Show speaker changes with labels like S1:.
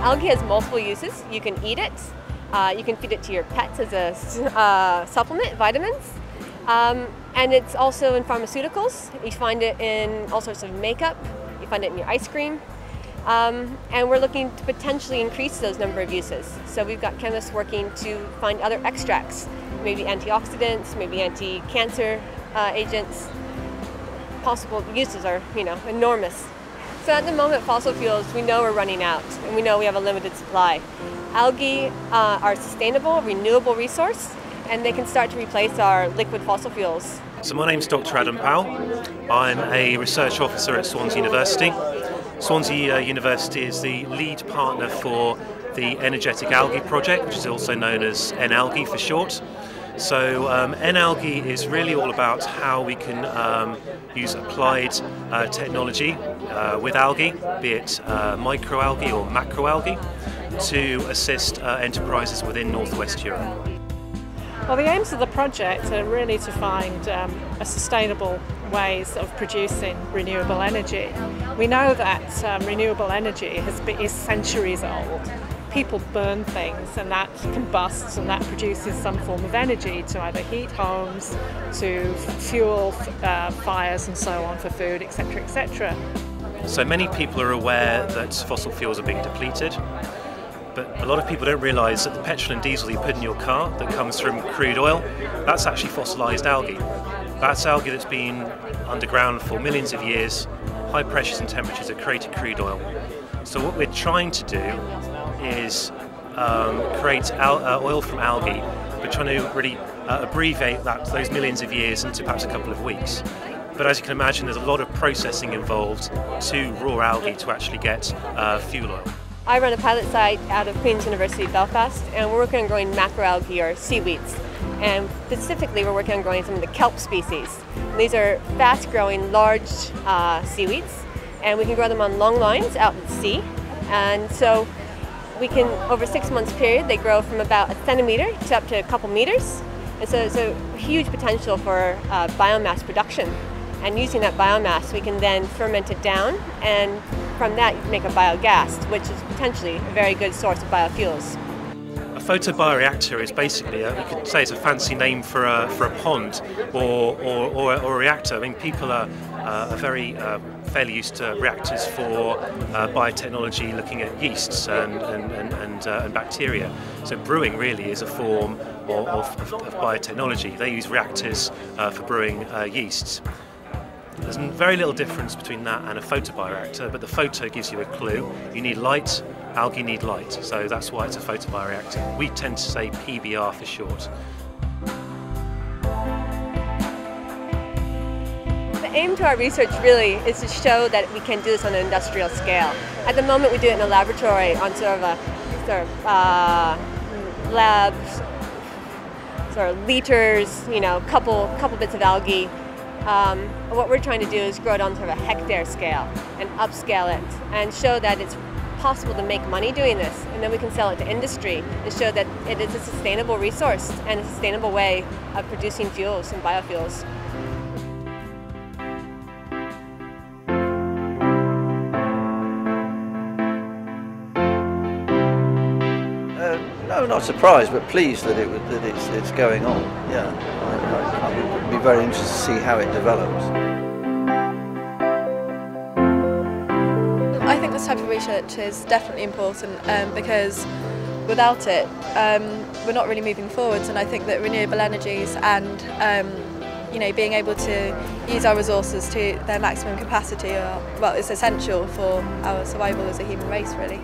S1: algae has multiple uses. You can eat it, uh, you can feed it to your pets as a uh, supplement, vitamins. Um, and it's also in pharmaceuticals. You find it in all sorts of makeup. You find it in your ice cream. Um, and we're looking to potentially increase those number of uses. So we've got chemists working to find other extracts, maybe antioxidants, maybe anti-cancer uh, agents. Possible uses are, you know, enormous. So at the moment, fossil fuels, we know we're running out, and we know we have a limited supply. Algae uh, are a sustainable, renewable resource, and they can start to replace our liquid fossil fuels.
S2: So my name's Dr. Adam Powell. I'm a research officer at Swansea University. Swansea uh, University is the lead partner for the Energetic Algae Project, which is also known as EnAlgae for short. So um, EnAlgae is really all about how we can um, use applied uh, technology uh, with algae, be it uh, microalgae or macroalgae, to assist uh, enterprises within Northwest Europe.
S3: Well, the aims of the project are really to find um, a sustainable ways of producing renewable energy. We know that um, renewable energy has is centuries old people burn things and that combusts and that produces some form of energy to either heat homes, to fuel uh, fires and so on for food, etc., etc.
S2: So many people are aware that fossil fuels are being depleted, but a lot of people don't realise that the petrol and diesel you put in your car that comes from crude oil, that's actually fossilised algae. That's algae that's been underground for millions of years, high pressures and temperatures that created crude oil. So what we're trying to do is um, create al- uh, oil from algae, but trying to really uh, abbreviate that those millions of years into perhaps a couple of weeks. But as you can imagine, there's a lot of processing involved to raw algae to actually get uh, fuel oil.
S1: I run a pilot site out of Queen's University Belfast, and we're working on growing macroalgae or seaweeds. And specifically, we're working on growing some of the kelp species. And these are fast-growing, large uh, seaweeds, and we can grow them on long lines out at the sea. And so we can, over six months period, they grow from about a centimeter to up to a couple meters. And so it's a huge potential for uh, biomass production. And using that biomass, we can then ferment it down, and from that, you can make a biogas, which is potentially a very good source of biofuels.
S2: A photobioreactor is basically, a, you could say it's a fancy name for a, for a pond or, or, or, or a reactor. I mean, people are, uh, are very uh, fairly used to reactors for uh, biotechnology looking at yeasts and, and, and, and, uh, and, bacteria. So brewing really is a form of, of, of biotechnology. They use reactors uh, for brewing uh, yeasts. There's very little difference between that and a photobioreactor, but the photo gives you a clue. You need light, algae need light, so that's why it's a photobioreactor. We tend to say PBR for short.
S1: The aim to our research really is to show that we can do this on an industrial scale. At the moment, we do it in a laboratory on sort of a sort of uh, labs, sort of liters, you know, couple couple bits of algae um, what we're trying to do is grow it on sort of a hectare scale and upscale it and show that it's possible to make money doing this and then we can sell it to industry and show that it is a sustainable resource and a sustainable way of producing fuels and biofuels.
S4: Uh, no, not surprised, but pleased that it that it's it's going on. Yeah, I, I, I would be very interested to see how it develops.
S5: this type of research is definitely important um, because without it um, we're not really moving forwards and I think that renewable energies and um, you know being able to use our resources to their maximum capacity are well it's essential for our survival as a human race really.